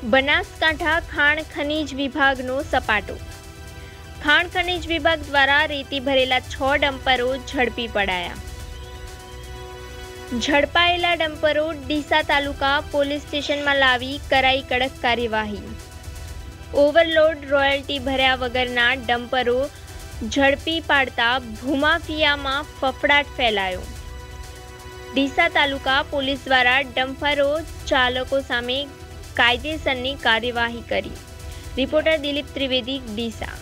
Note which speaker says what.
Speaker 1: બનાસકાંઠા ખાણ ખનીજ વિભાગનો સપાટો. ખાણ ખનીજ વિભાગ દ્વારા રેતી ભરેલા છ ડમ્પરો ઝડપી પડાયા. ઝડપાયેલા ડમ્પરો ડીસા તાલુકા પોલીસ સ્ટેશનમાં લાવી કરાઈ કડક કાર્યવાહી. ઓવરલોડ રોયલ્ટી ભર્યા વગરના ડમ્પરો ઝડપી પાડતા ભૂમાફિયામાં ફફડાટ ફેલાયો. ડીસા તાલુકા પોલીસ દ્વારા ડમ્પરો ચાલકો સામે કાયદેસરની કાર્યવાહી કરી રિપોર્ટર દિલીપ ત્રિવેદી ડીસા